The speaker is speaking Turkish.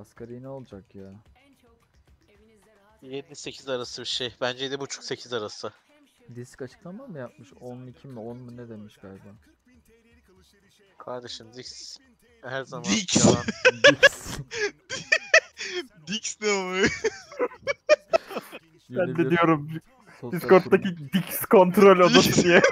Asgari ne olacak ya? 7-8 arası bir şey. Bence 7.5-8 arası. Disk açıklama mı yapmış? 12 mi 10 mu ne demiş galiba. Kardeşim Dix her zaman Dix. yalan. Dix. Dix ne ama? Ben de diyorum Discord'daki. Dix kontrol odası diye.